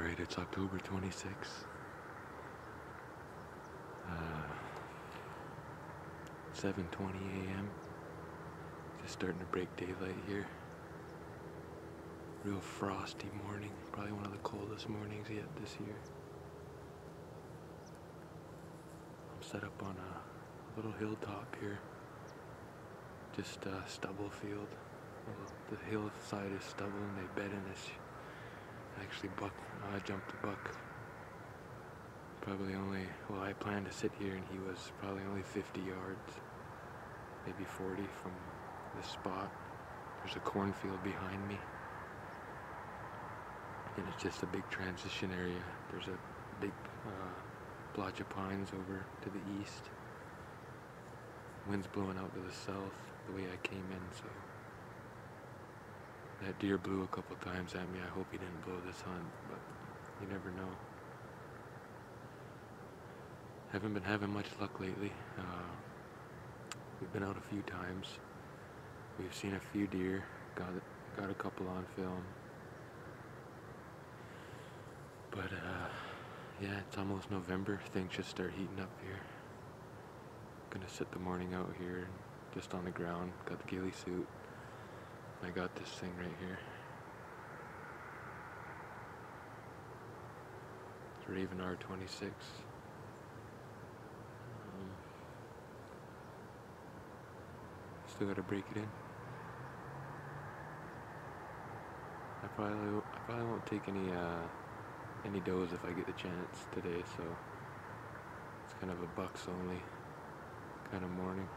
Alright, it's October 26th. Uh, 7.20 a.m. Just starting to break daylight here. Real frosty morning. Probably one of the coldest mornings yet this year. I'm set up on a little hilltop here. Just a stubble field. The hillside is stubble and they bed in this actually buck I jumped the buck. Probably only well I planned to sit here and he was probably only 50 yards maybe 40 from this spot. There's a cornfield behind me. And it's just a big transition area. There's a big uh, blotch of pines over to the east. Wind's blowing out to the south the way I came in so that deer blew a couple times at me. I hope he didn't blow this hunt, but you never know. Haven't been having much luck lately. Uh, we've been out a few times. We've seen a few deer. Got got a couple on film. But uh, yeah, it's almost November. Things should start heating up here. Gonna sit the morning out here, just on the ground. Got the ghillie suit. I got this thing right here. It's Raven R26. Um, still gotta break it in. I probably I probably won't take any uh, any does if I get the chance today, so it's kind of a bucks only kind of morning.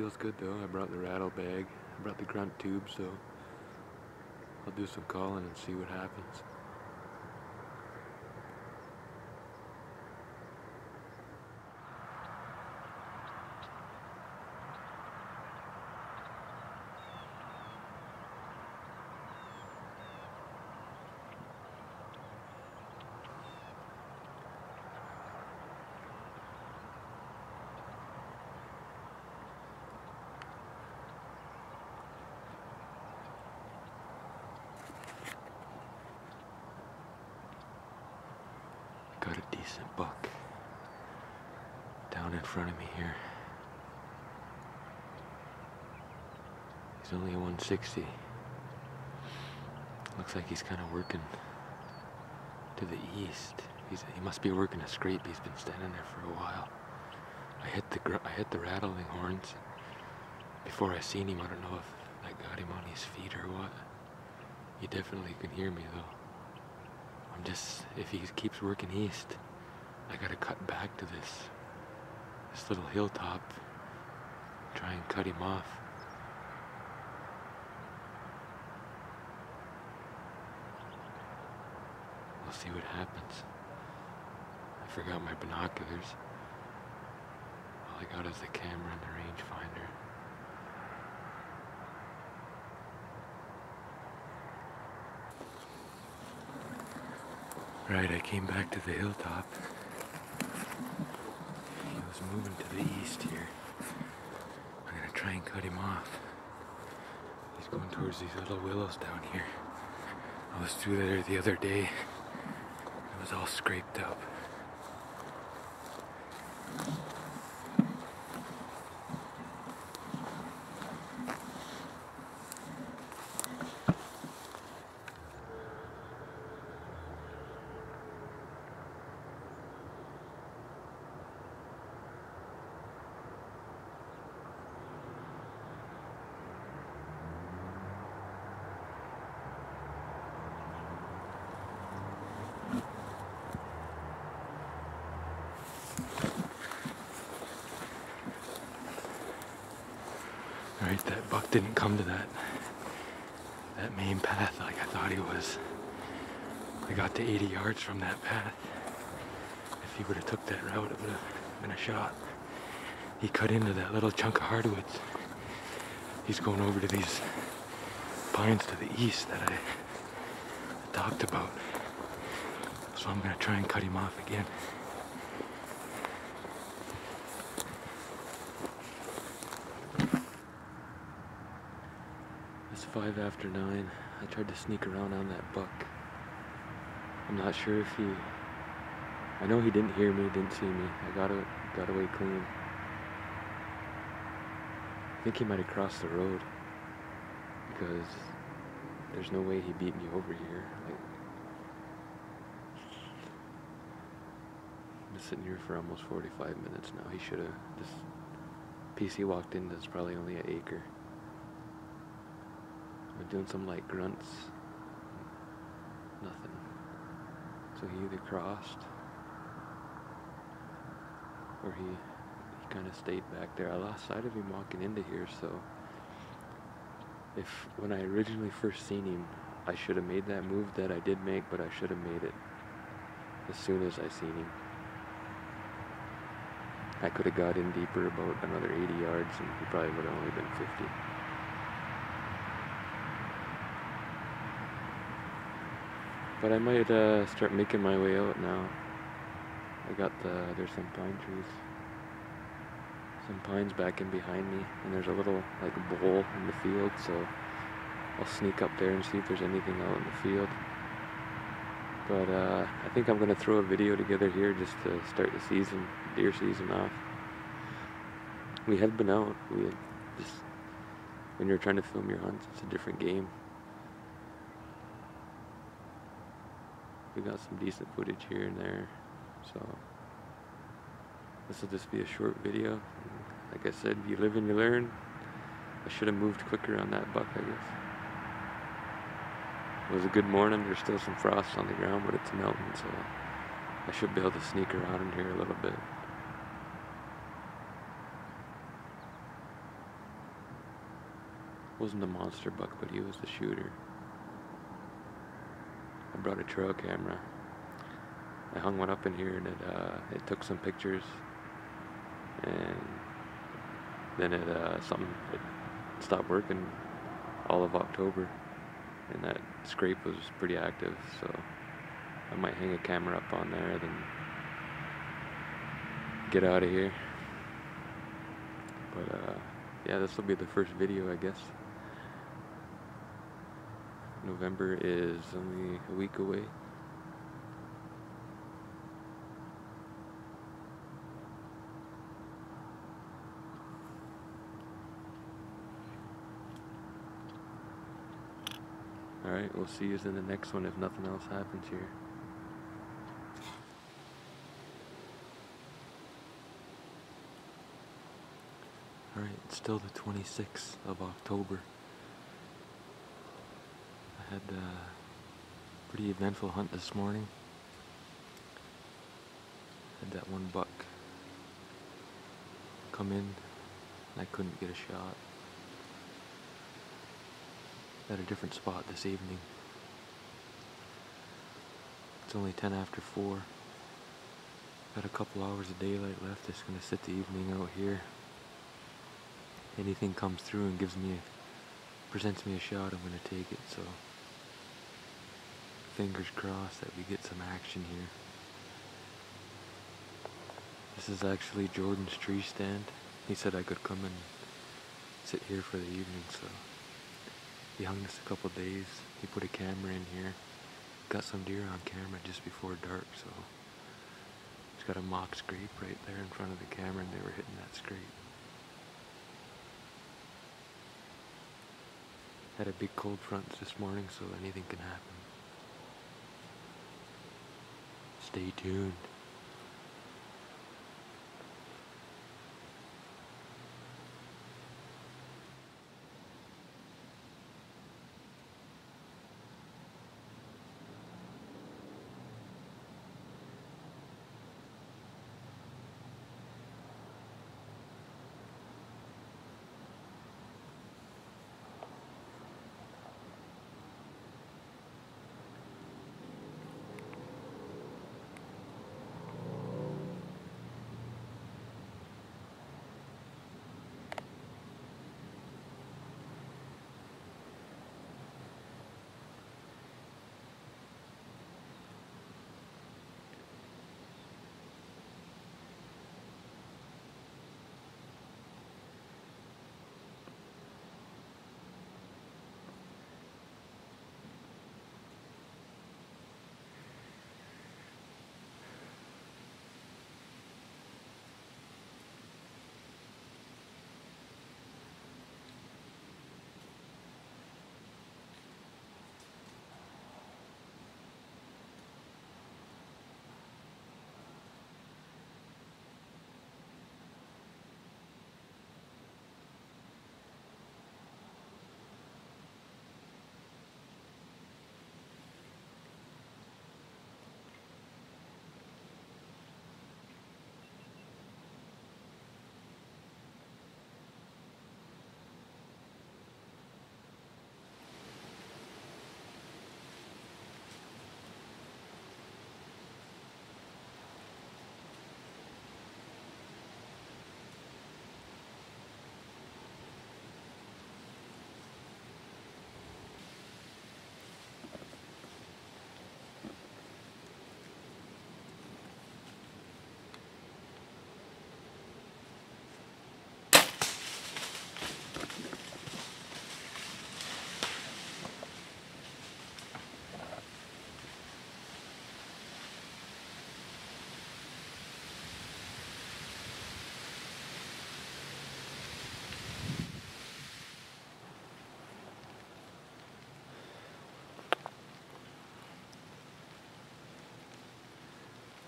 Feels good though. I brought the rattle bag. I brought the grunt tube, so I'll do some calling and see what happens. Got a buck down in front of me here. He's only a 160. Looks like he's kind of working to the east. He's, he must be working a scrape. He's been standing there for a while. I hit the I hit the rattling horns before I seen him. I don't know if I got him on his feet or what. He definitely can hear me though. I'm just, if he keeps working east, I gotta cut back to this, this little hilltop, try and cut him off. We'll see what happens. I forgot my binoculars. All I got is the camera and the rangefinder. Right, I came back to the hilltop. Moving to the east here. I'm gonna try and cut him off. He's going towards these little willows down here. I was through there the other day. It was all scraped up. Right, that buck didn't come to that that main path like I thought he was. I got to 80 yards from that path. If he would have took that route, it would have been a shot. He cut into that little chunk of hardwoods. He's going over to these pines to the east that I talked about. So I'm gonna try and cut him off again. Five after nine. I tried to sneak around on that buck. I'm not sure if he. I know he didn't hear me, didn't see me. I got it, got away clean. I think he might have crossed the road because there's no way he beat me over here. Like, I've been sitting here for almost 45 minutes now. He should have. This piece he walked into is probably only an acre. Doing some light grunts. Nothing. So he either crossed or he he kind of stayed back there. I lost sight of him walking into here, so if when I originally first seen him, I should have made that move that I did make, but I should have made it as soon as I seen him. I could have got in deeper about another 80 yards and he probably would have only been 50. But I might uh, start making my way out now. I got the, there's some pine trees. Some pines back in behind me, and there's a little like bowl in the field, so I'll sneak up there and see if there's anything out in the field. But uh, I think I'm gonna throw a video together here just to start the season, deer season off. We have been out. We just when you're trying to film your hunts, it's a different game. We got some decent footage here and there, so this will just be a short video. Like I said, you live and you learn. I should have moved quicker on that buck, I guess. It was a good morning. There's still some frost on the ground, but it's melting, so I should be able to sneak around in here a little bit. Wasn't a monster buck, but he was the shooter. I brought a trail camera. I hung one up in here and it uh, it took some pictures. And then it uh, something it stopped working all of October. And that scrape was pretty active so I might hang a camera up on there then get out of here. But uh, yeah this will be the first video I guess November is only a week away Alright, we'll see you in the next one if nothing else happens here. Alright, it's still the 26th of October. Had a pretty eventful hunt this morning. Had that one buck come in, I couldn't get a shot at a different spot this evening. It's only 10 after 4. Got a couple hours of daylight left. Just gonna sit the evening out here. Anything comes through and gives me, a, presents me a shot, I'm gonna take it. So, fingers crossed that we get some action here. This is actually Jordan's tree stand. He said I could come and sit here for the evening, so. He hung this a couple days. He put a camera in here. Got some deer on camera just before dark, so he's got a mock scrape right there in front of the camera and they were hitting that scrape. Had a big cold front this morning, so anything can happen. Stay tuned.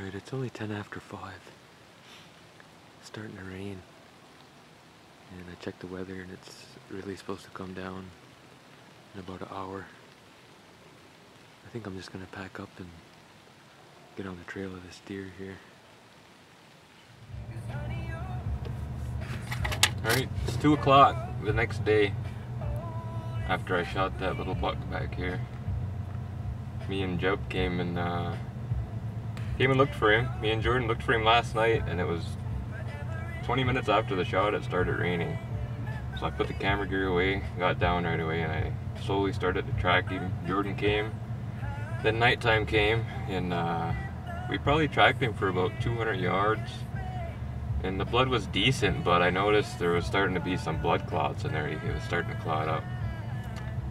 Right, it's only 10 after 5. It's starting to rain. And I checked the weather and it's really supposed to come down in about an hour. I think I'm just gonna pack up and get on the trail of this deer here. Alright, it's 2 o'clock the next day after I shot that little buck back here. Me and Jeb came and uh, came and looked for him. Me and Jordan looked for him last night and it was 20 minutes after the shot it started raining. So I put the camera gear away, got down right away and I slowly started to track him. Jordan came. Then nighttime came and uh, we probably tracked him for about 200 yards. And the blood was decent, but I noticed there was starting to be some blood clots in there. He was starting to clot up.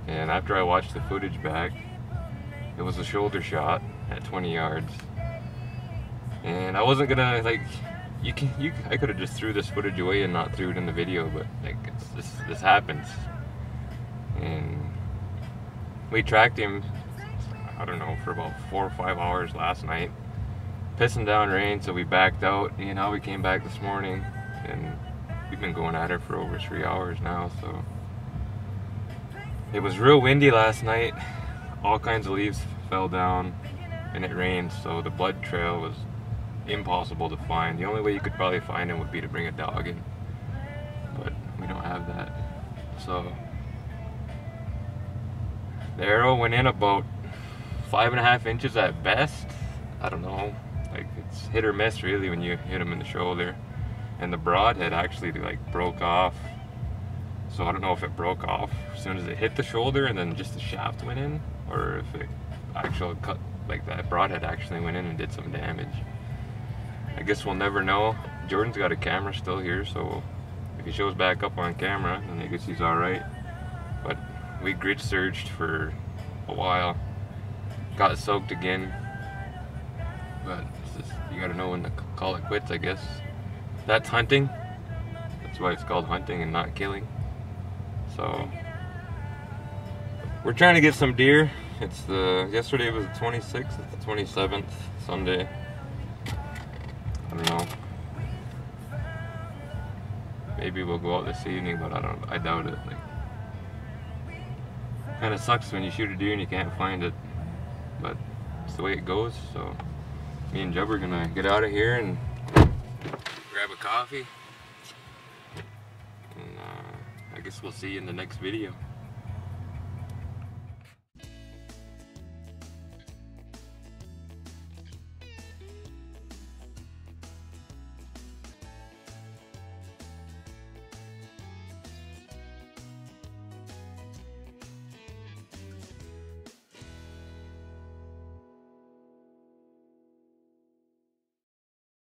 And after I watched the footage back, it was a shoulder shot at 20 yards and I wasn't gonna like you can you I could have just threw this footage away and not threw it in the video but like this this happens. And we tracked him I don't know for about four or five hours last night. Pissing down rain so we backed out you know we came back this morning. And we've been going at it for over three hours now so. It was real windy last night. All kinds of leaves fell down and it rained so the blood trail was impossible to find. The only way you could probably find him would be to bring a dog in. But we don't have that. So the arrow went in about five and a half inches at best. I don't know. Like it's hit or miss really when you hit him in the shoulder. And the broadhead actually like broke off. So I don't know if it broke off as soon as it hit the shoulder and then just the shaft went in or if it actually cut like that broadhead actually went in and did some damage. I guess we'll never know. Jordan's got a camera still here, so if he shows back up on camera, then I guess he's alright. But we grid searched for a while. Got soaked again. But just, you gotta know when to call it quits, I guess. That's hunting. That's why it's called hunting and not killing. So, we're trying to get some deer. It's the, yesterday was the 26th, it's the 27th, Sunday. I don't know. Maybe we'll go out this evening, but I don't. I doubt it. Like, kind of sucks when you shoot a deer and you can't find it, but it's the way it goes. So, me and Jeb are gonna get out of here and grab a coffee, and uh, I guess we'll see you in the next video.